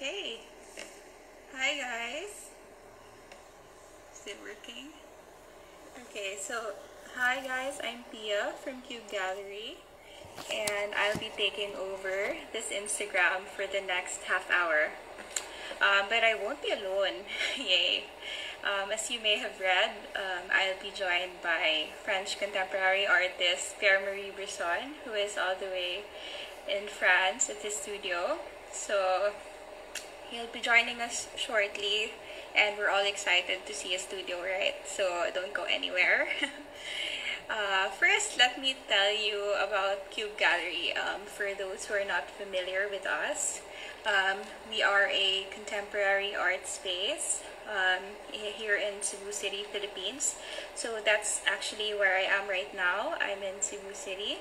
Okay. Hi guys. Is it working? Okay, so hi guys, I'm Pia from Qube Gallery and I'll be taking over this Instagram for the next half hour. Um, but I won't be alone. Yay. Um, as you may have read, um, I'll be joined by French contemporary artist Pierre-Marie Brisson, who is all the way in France at his studio. So he'll be joining us shortly, and we're all excited to see a studio, right? So don't go anywhere. uh, first, let me tell you about Qube Gallery um, for those who are not familiar with us. Um, we are a contemporary art space um, here in Cebu City, Philippines. So that's actually where I am right now. I'm in Cebu City.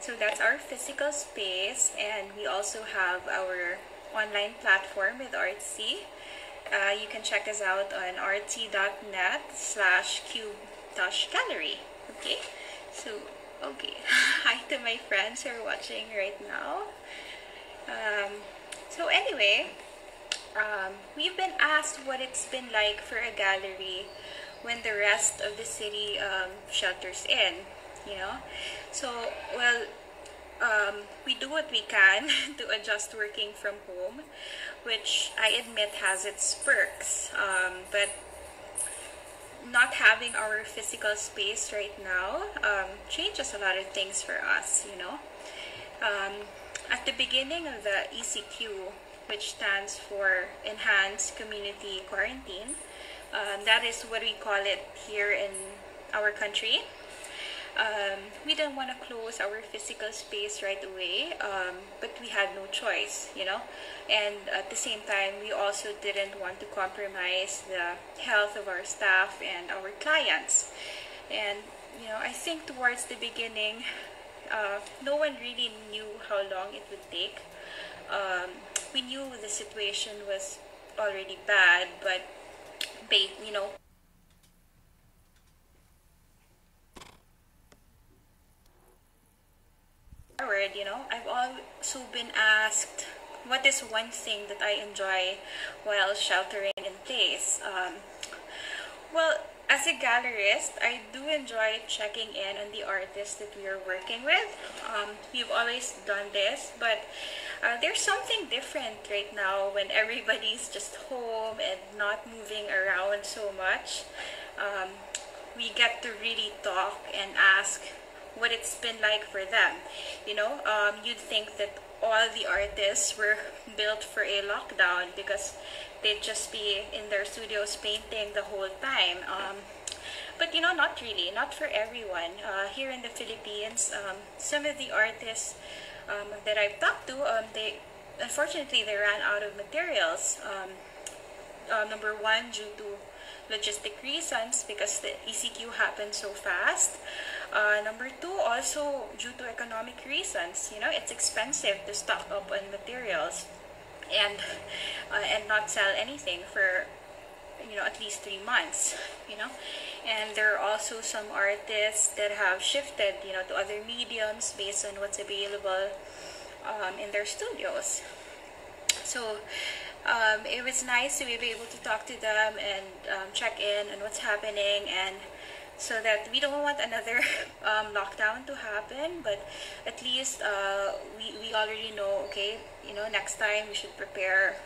So that's our physical space, and we also have our online platform with Artsy. Uh, you can check us out on artsy.net slash qube gallery. Okay, so okay, hi to my friends who are watching right now. Um, so anyway, um, we've been asked what it's been like for a gallery when the rest of the city um, shelters in, you know. So, well, um, we do what we can to adjust working from home, which I admit has its perks. Um, but not having our physical space right now um, changes a lot of things for us, you know. Um, at the beginning of the ECQ, which stands for Enhanced Community Quarantine, um, that is what we call it here in our country. Um, we didn't want to close our physical space right away, um, but we had no choice, you know. And at the same time, we also didn't want to compromise the health of our staff and our clients. And, you know, I think towards the beginning, uh, no one really knew how long it would take. Um, we knew the situation was already bad, but, you know, forward, you know, I've also been asked what is one thing that I enjoy while sheltering in place. Um, well, as a gallerist, I do enjoy checking in on the artists that we are working with. Um, we've always done this, but uh, there's something different right now when everybody's just home and not moving around so much. Um, we get to really talk and ask what it's been like for them. You know, um, you'd think that all the artists were built for a lockdown because they'd just be in their studios painting the whole time. Um, but you know, not really, not for everyone. Uh, here in the Philippines, um, some of the artists um, that I've talked to, um, they unfortunately they ran out of materials. Um, uh, number one, due to logistic reasons because the ECQ happened so fast. Uh, number two, also due to economic reasons. You know, it's expensive to stock up on materials and uh, and not sell anything for you know at least three months. You know, and there are also some artists that have shifted you know to other mediums based on what's available um, in their studios. So. Um, it was nice to be able to talk to them and um, check in on what's happening and so that we don't want another um, lockdown to happen but at least uh, we, we already know okay you know next time we should prepare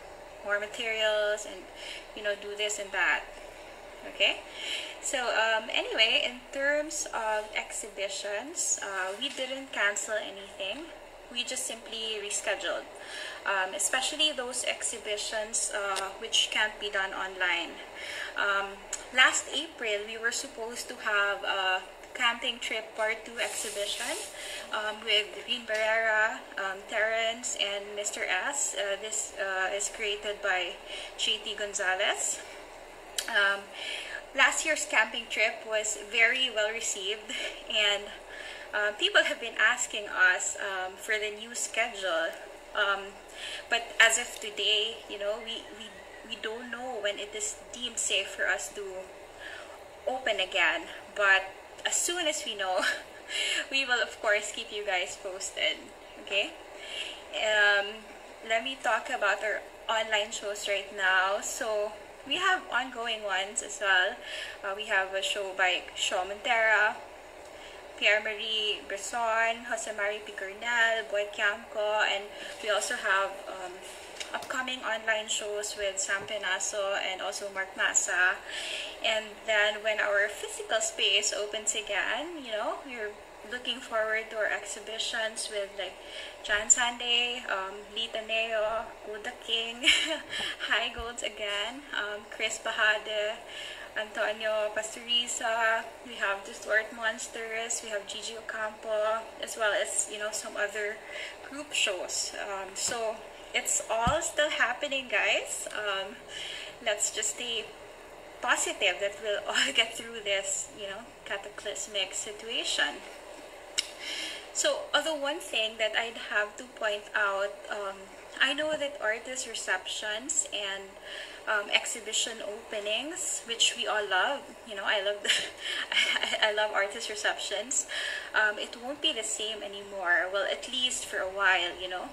more materials and you know do this and that okay? So um, anyway in terms of exhibitions uh, we didn't cancel anything. We just simply rescheduled um, especially those exhibitions uh, which can't be done online um, last April, we were supposed to have a camping trip part 2 exhibition um, with Green Barrera, um, Terrence, and Mr. S. Uh, this uh, is created by JT Gonzalez. Um, last year's camping trip was very well received and uh, people have been asking us um, for the new schedule. Um, but as of today, you know, we, we we don't know when it is deemed safe for us to open again. But as soon as we know, we will of course keep you guys posted. Okay. Um, let me talk about our online shows right now. So we have ongoing ones as well. Uh, we have a show by Shaw Montera, Pierre-Marie Brisson, Jose Mari Picornel, Boyd Camco, and we also have um, upcoming online shows with Sam Penaso and also Mark Massa. And then when our physical space opens again, you know, we're looking forward to our exhibitions with like John Sunday, um, Lita Neo, Buddha King, High Golds again, um, Chris Bahade, Antonio Pastoriza, we have Distort Monsters, we have Gigi Ocampo, as well as, you know, some other group shows. Um, so it's all still happening, guys. Um, let's just stay positive that we'll all get through this, you know, cataclysmic situation. So, although one thing that I'd have to point out, um, I know that artist receptions and um, exhibition openings, which we all love, you know, I love the, I, love artist receptions. Um, it won't be the same anymore. Well, at least for a while, you know.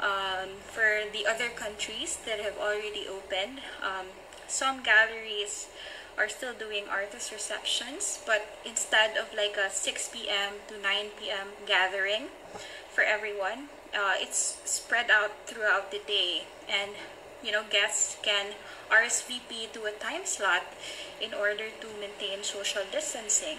Um, for the other countries that have already opened, um, some galleries are still doing artist receptions, but instead of like a 6 p.m. to 9 p.m. gathering for everyone, uh, it's spread out throughout the day, and you know guests can RSVP to a time slot in order to maintain social distancing.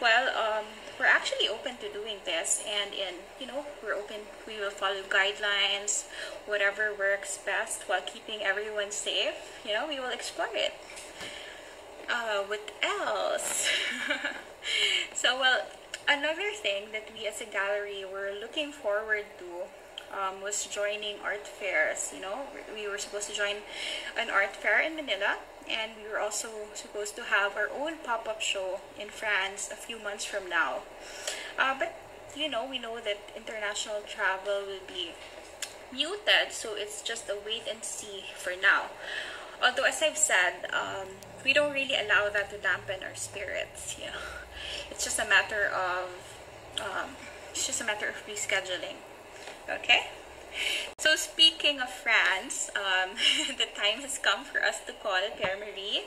Well, um, we're actually open to doing this, and in you know we're open. We will follow guidelines, whatever works best while keeping everyone safe. You know, we will explore it uh, what else? so, well, another thing that we as a gallery were looking forward to um, was joining art fairs. You know, we were supposed to join an art fair in Manila, and we were also supposed to have our own pop up show in France a few months from now. Uh, but, you know, we know that international travel will be muted, so it's just a wait and see for now. Although, as I've said, um, we don't really allow that to dampen our spirits. You know, it's just a matter of um, it's just a matter of rescheduling. Okay. So speaking of France, um, the time has come for us to call Pierre Marie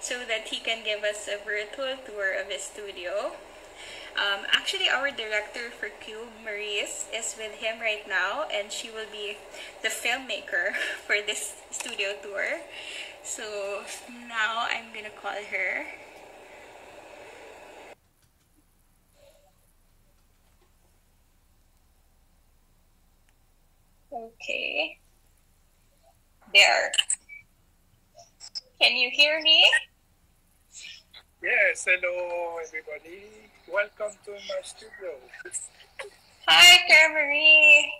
so that he can give us a virtual tour of his studio. Um, actually, our director for Qube, Maurice, is with him right now, and she will be the filmmaker for this studio tour. So now I'm gonna call her. Okay. There. Can you hear me? Yes, hello everybody. Welcome to my studio. Hi, Pierre Marie.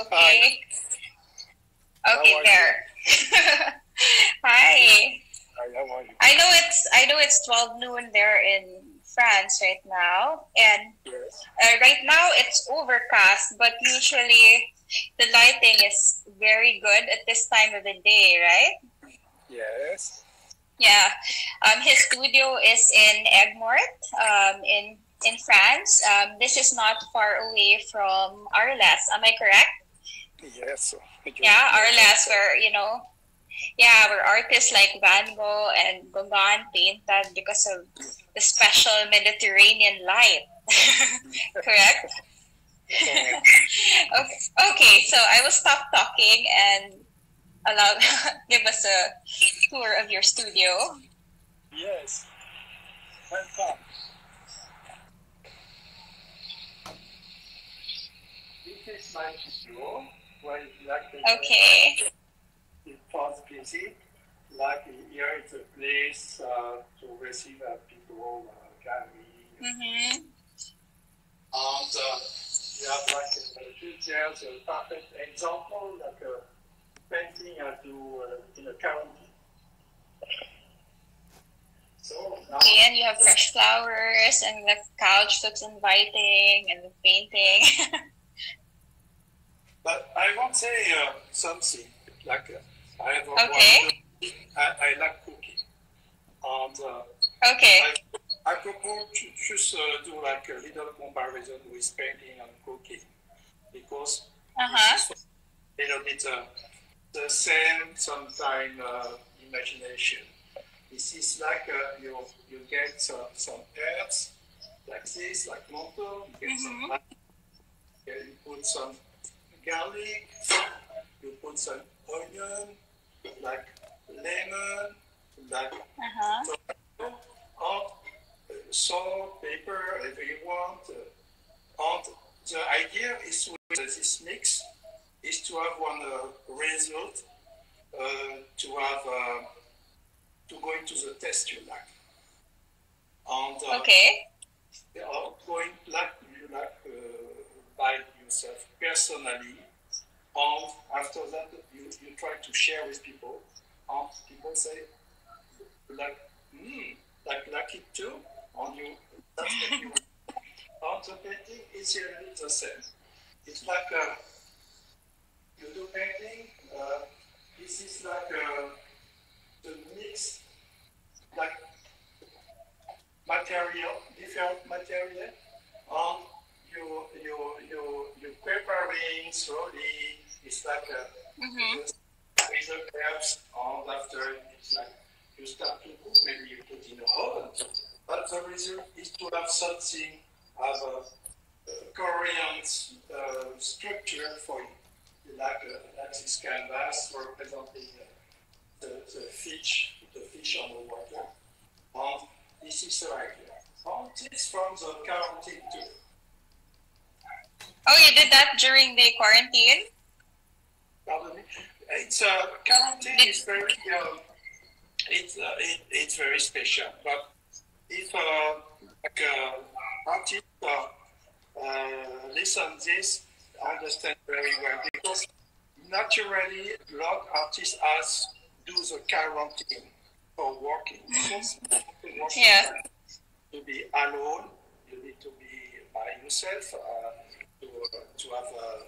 Okay. Hi. Okay, there. Hi. Hi, how are you? I know it's I know it's twelve noon there in France right now, and uh, right now it's overcast, but usually the lighting is very good at this time of the day, right? Yes. Yeah. Um, his studio is in Aigues-Mortes, um, in in France. Um, this is not far away from Arles. Am I correct? Yes. Yeah, Arles, where you know, yeah, where artists like Van Gogh and Gauguin painted because of the special Mediterranean light. Correct. okay. okay, so I will stop talking and allow give us a tour of your studio. Yes. Welcome. This is my studio. Where you like the Okay. It was busy. Like here is a place uh, to receive uh, people, uh, gallery. Mm-hmm. And uh, you have like a picture, a perfect example, like a painting I do uh, in a county. So now, Okay, and you have fresh flowers, and the couch looks inviting, and the painting. but I won't say uh, something like uh, I have a Okay. one. I, I like cooking, and uh, okay. I, I propose to just uh, do like a little comparison with painting and cooking because Uh-huh. Is a little bit uh, the same sometimes uh, imagination. This is like uh, you you get some, some herbs like this, like menthol. You get some Mhm. honey, yeah, you put some garlic, you put some onion, like lemon, like Uh-huh. tomato, uh, salt, pepper, whatever you want. uh, and the idea is with this mix is to have one uh, result, uh, to have uh, to go into the test you like. And uh, Okay. or going like you like uh, by yourself personally, and after that you, you try to share with people, and people say like hmm, like like too, and you that's what you. And the painting is really the same. It's like uh, you do painting. Uh, this is like uh, the mix, like material, different material, and you you you you preparing slowly. It's like a Mm-hmm. with the herbs, and after it's like you start to cook. Maybe you put in a oven, but the result is to have something have a, a Korean uh, structure for you, like a, like this canvas representing uh, the, the fish, the fish on the water. And this is the idea. And it's from the quarantine too. Oh, you did that during the quarantine? Pardon me. It's uh, quarantine is very um, it's uh, it, it's very special. But if uh, like uh, artist uh, uh, listen this, understand very well because naturally, a lot of artists has do the quarantine for working. Working Yeah. To be alone, you need to be by yourself. Uh, to, uh, to have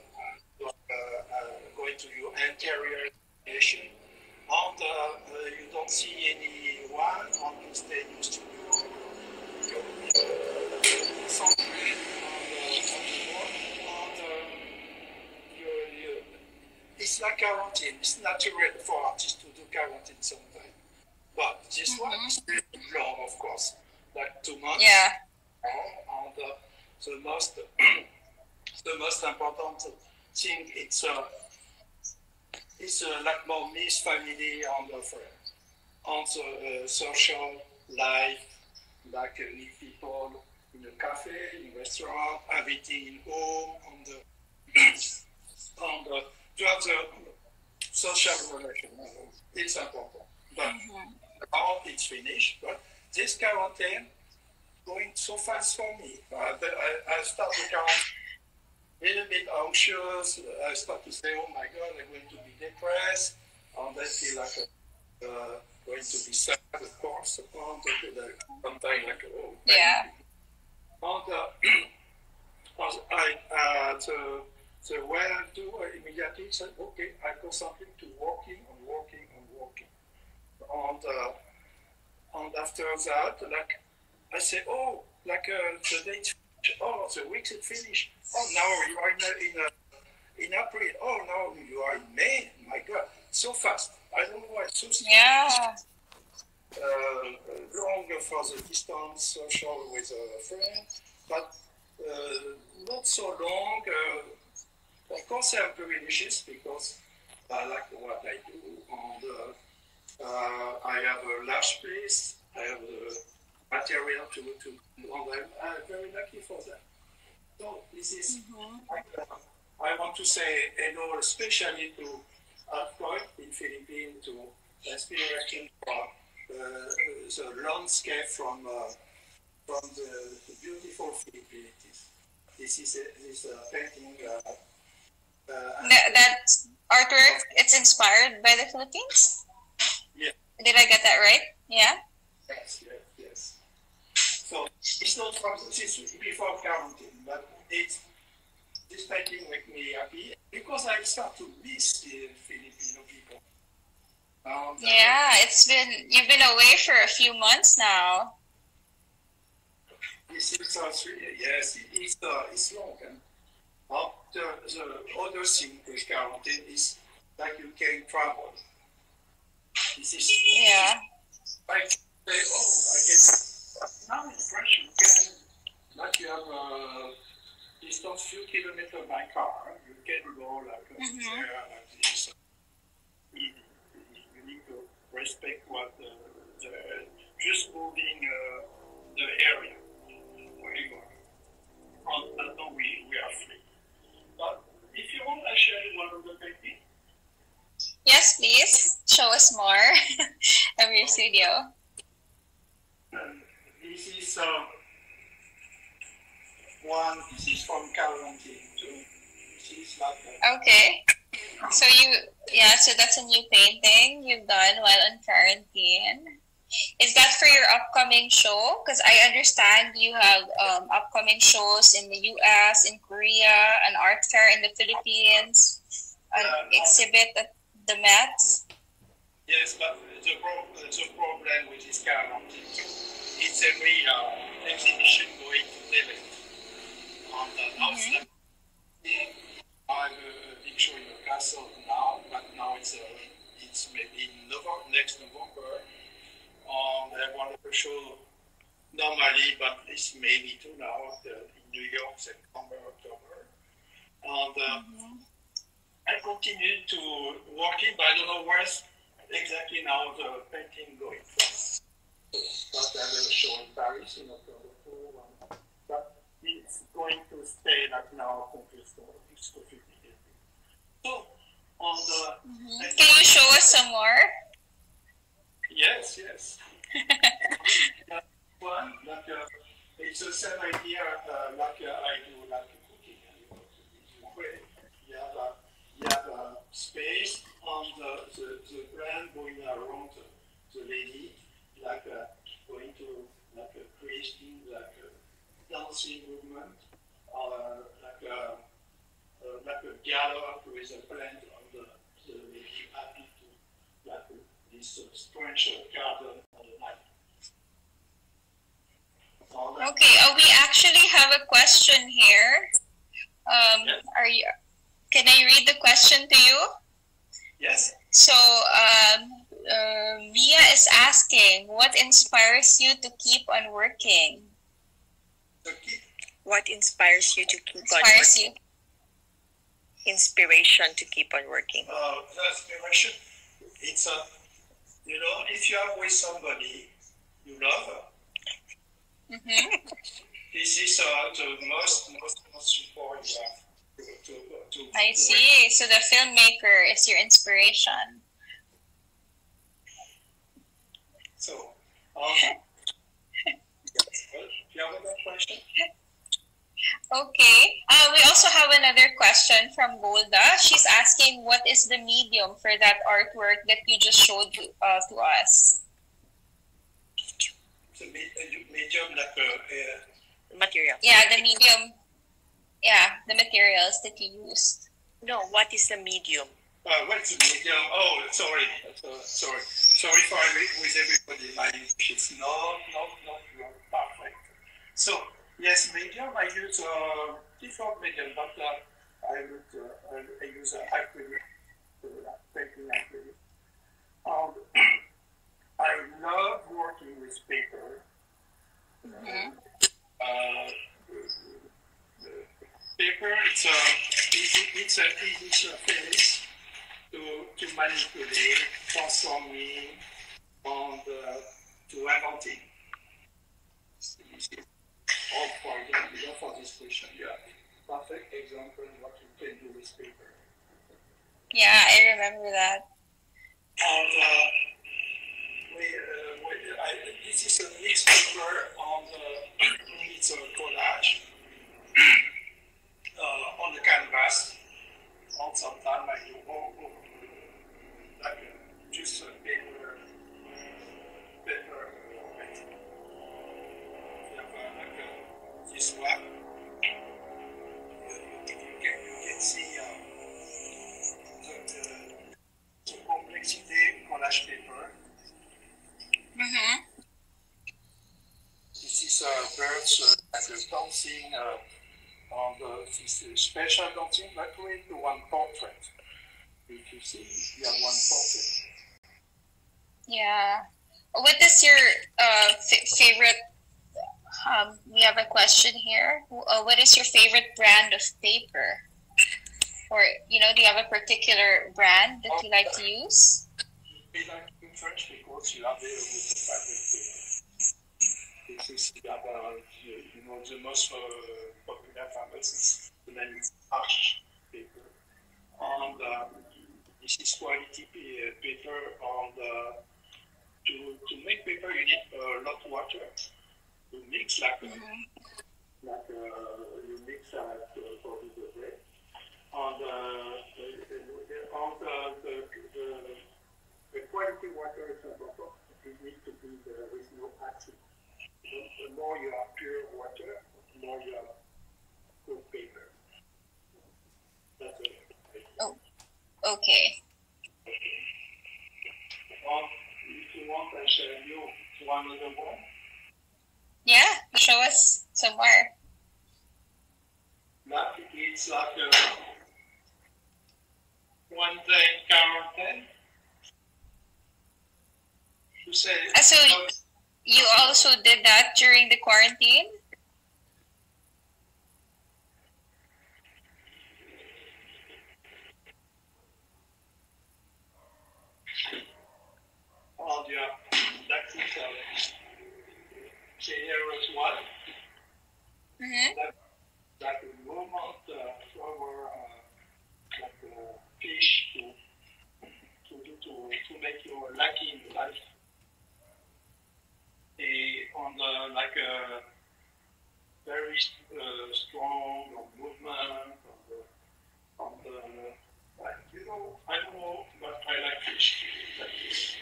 uh, to, uh, uh, go into your interior nation. And uh, uh, you don't see you stay in your studio. You, you concentrate on the, on the work, and uh, you, you, it's like quarantine. It's natural for artists to do quarantine sometimes. But this one is really long, of course, like two months. Yeah. And uh, the most the most important thing it's uh, it's a like more Miss family and uh, friends. And the uh, social life, like uh, meet people in a cafe, in a restaurant, everything in home, on to have the social relation. It's important. But now it's finished. But this quarantine going so fast for me. Uh, I, I start to count a little bit anxious. I start to say, oh my God, I'm going to be depressed. And I feel like uh, going to be sad, of course. Uh, sometimes like, oh. Yeah. And uh, I, uh, the, the way I do I immediately said, okay, I concentrate to working and working and working. And, uh, and after that, like, I say, oh, like uh, the date, oh, the weeks it finished. Oh, now you are in, a, in, a, in April. Oh, now you are in May. My God, so fast. I don't know why so. Yeah. Uh, long for the distance social with a friend, but uh, not so long. Uh, of course, I'm privileged because I like what I do, and uh, uh, I have a large place. I have the material to to, and I'm, very lucky for that. So this is. I, I want to say hello, especially to Alcoy in Philippines, to inspiration for uh, the landscape from uh, from the, the beautiful Philippines. This is a, this uh, painting. Uh, uh, That, that artwork, it's inspired by the Philippines? Yeah. Did I get that right? Yeah? Yes, yes. So it's not from the history before quarantine, but it's this painting make me happy because I start to miss the Filipino people. Uh, Yeah, it's been, you've been away for a few months now. This is uh, three, yes, it is uh, it's long. And, uh, the, the other thing with quarantine is like you can travel. This is Yeah. like say, oh, I can now in French you can like you have a distance few kilometers by car. You can go like uh, Mhm. there like this. You, you need to respect what the, the just moving uh, the area where you are. And uh, no, we, we are free. But if you want, I share one of the techniques. Yes, please. Show us more of your studio. Um, this is uh, one. This is from quarantine. This is like Okay. So you, yeah, so that's a new painting you've done while on quarantine. Is that for your upcoming show? Because I understand you have um, upcoming shows in the US, in Korea, an art fair in the Philippines, an exhibit at the Met. yes, but the, pro- the problem with this too, it's every uh, exhibition going to Delhi. And uh, now it's like, I have a show in the castle now, but now it's uh, it's maybe in November, next November. Um, I wanted to show normally, but it's maybe too now the, in New York, September, October. And uh, I continue to working, but I don't know where's exactly now the painting going from. But I will show in Paris in October. too, But it's going to stay like now completely exclusively. So on the Can you show us some more? Yes, yes. One, like, uh, it's the same idea, uh, like uh, I do like cooking. You know. You have a, you have a space on the, the, the brand going around the, the lady, like uh, going to like a creating like a dancing movement, or like a, uh, like a gallop with a plant on the, the lady happy to like uh, this uh, strange garden on the night. Okay, oh, we actually have a question here. Um, Yes. are you? Can I read the question to you? Yes. So, um, uh, Mia is asking, what inspires you to keep on working? What inspires you to keep on working? you? Inspiration to keep on working. Uh, inspiration, it's a, you know, if you are with somebody you love, Mm-hmm. this is uh, the most, most, most important you have to, to, to I to see. So the filmmaker is your inspiration. So, um, yes, well, do you have another question? Okay. Uh, we also have another question from Golda. She's asking, what is the medium for that artwork that you just showed uh, to us? The medium like uh, uh, Material. Yeah, the medium. Yeah, the materials that you used. No, what is the medium? Uh, what's the medium? Oh, sorry, uh, sorry, sorry for every, with everybody. My English is not, not, not uh, perfect. So yes, medium. I use uh, different medium, but uh, I would uh, I, I use uh, acrylic, uh, painting acrylic. Um, I love working with paper. Mhm. Uh, paper, it's a easy, it's a easy surface to, transforming, and uh, to. All for example, for this question. Yeah, perfect example of what you can do with paper. Yeah, I remember that. And uh, we, uh, we, I, this is a mixed paper on the, it's a collage uh, on the canvas. On some time I do all, like a. Mm-hmm. This is uh, uh, uh, dancing uh, on the, special dancing battery to one portrait. If you see, you have one portrait. Yeah. What is your uh, favorite? Um, we have a question here. Uh, what is your favorite brand of paper? Or you know, do you have a particular brand that you like to use? We like French because you have there with the fabric paper. This is you uh, the most uh, popular fabric is the name is Arches paper. And uh, this is quality paper. And uh, to, to make paper, you need a lot of water You mix like uh, like uh, you mix like uh, for the bread. And uh, the, the, the, and uh, the, the, the quality water is important. It needs to be there with no acid. The, more you have pure water, the more you have good paper. That's it. Okay. And if you want, I share you one other one. Yeah. Show us some more. That it's like a one day quarantine. You say, Ah, so You also did that during the quarantine. Yeah, that's it. uh, Generous one. Mm-hmm. That, like a moment uh, flower, uh, like a fish to, to, to, to make you lucky in life. A, on the, like a very uh, strong movement, on the, on the, like, you know, I don't know, but I like fish. Like this.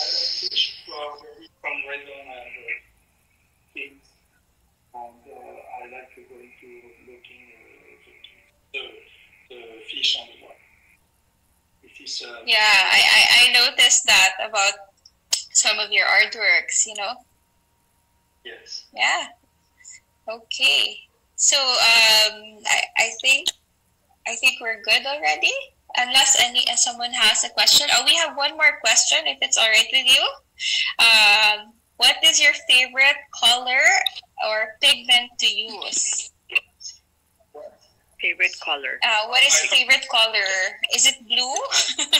I like fish from, from random and uh, things and uh, I like to go into looking uh, the, the fish on the water. It is uh, Yeah, I, I I noticed that about some of your artworks. You know. yes. Yeah. Okay. So um, I, I think I think we're good already. Unless any uh, someone has a question. Oh, we have one more question. If it's all right with you. Um, what is your favorite color or pigment to use? Favorite color? Uh, what is favorite color? Is it blue?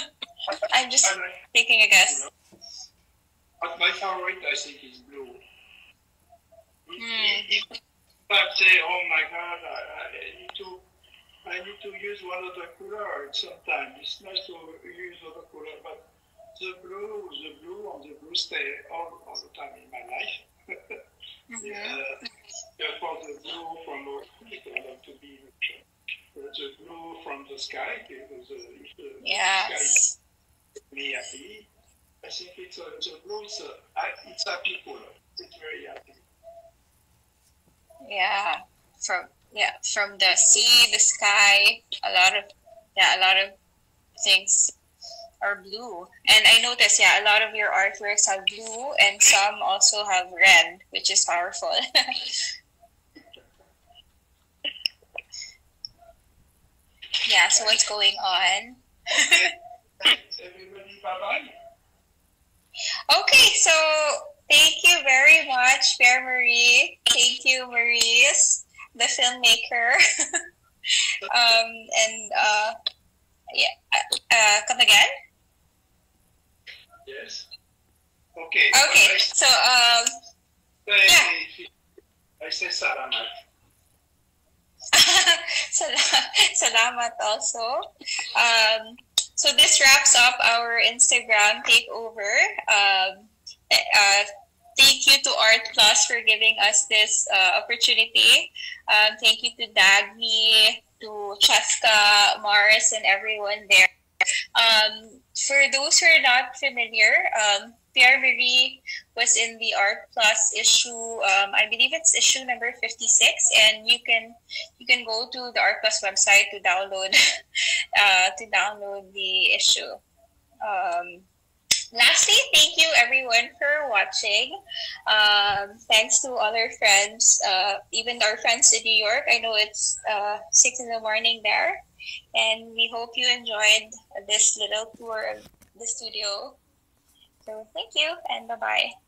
I'm just I taking a guess. but my favorite I think is blue. If, Hmm. if I say, oh my God, I, I need to I need to use one of the color sometimes. It's nice to use other color, but the blue, the blue and the blue stay all, all the time in my life. Uh, yeah, for the blue from the I love to be the blue from the sky because if the sky Yes. makes happy, I think it's a, the blue is a, it's happy color. It's very happy. Yeah. From yeah, from the sea, the sky, a lot of yeah, a lot of things are blue. And I noticed, yeah, a lot of your artworks have blue and some also have red, which is powerful. yeah, so what's going on? Everybody, bye bye. Okay, so thank you very much, Pierre Marie. Thank you, Maurice, the filmmaker. um, and uh, yeah, uh, uh, come again. Yes. Okay. Okay, I so um, say, I say salamat. Sal- salamat also. Um, so this wraps up our Instagram takeover. Um, uh, thank you to Art Plus for giving us this uh, opportunity. Um, thank you to Dagny, to Cheska, Mars, and everyone there. Um, for those who are not familiar, um, Pierre Marie was in the Art Plus issue. Um, I believe it's issue number fifty-six, and you can you can go to the Art Plus website to download uh, to download the issue. Um, lastly, thank you everyone for watching. Um, thanks to all our friends, uh, even our friends in New York. I know it's uh, six in the morning there, and we hope you enjoyed this little tour of the studio. So thank you and bye bye.